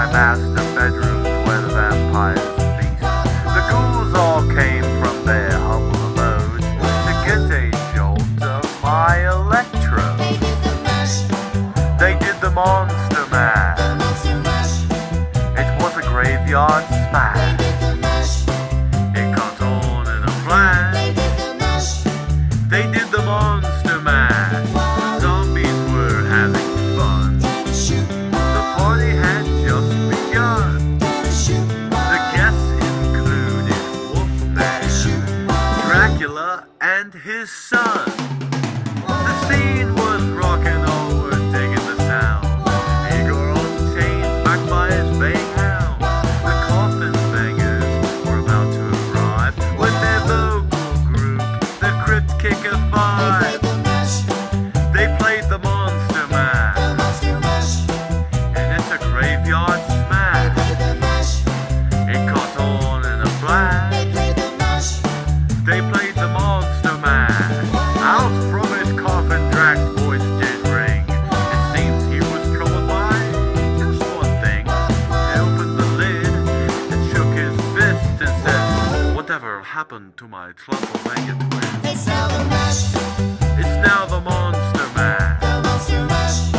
my master bedroom where the vampires feast. The ghouls all came from their humble abodes to get a jolt of my electro. They did the monster mash. It was a graveyard smash. It caught on in a flash. They did the monster And his son. The scene was rocking digging the sound. His. The coffin bangers were about to arrive when their vocal group, the Five, they played the Monster Mash, and it's a graveyard Whatever happened to my Truffle-Banging twin? It's now the mash, It's now the Monster Mash, the monster mash.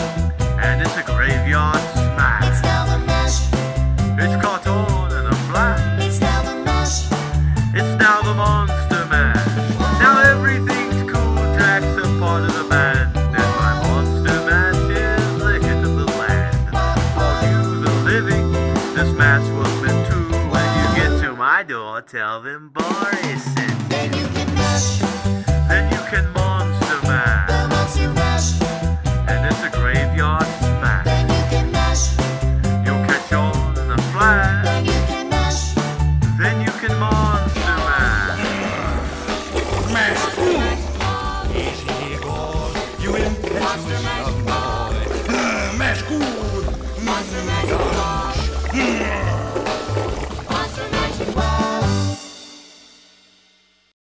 and it's a graveyard smash. It's now the mash, It's caught on in a flash. it's now the mash. It's now the Monster Mash. Now everything's cool. Drac's a part of the band, and my Monster Mash is the hit of the land. For you, the living, this match was meant to. When you get my door, tell them Boris sent. Then you can mash, Then you can Monster the Mash, monster mash. and it's a graveyard smash. Then you can mash, You'll catch on in a flash. then you can mash. Then you can Monster Mash. You impetuous young boy. Mash good. Monster mash.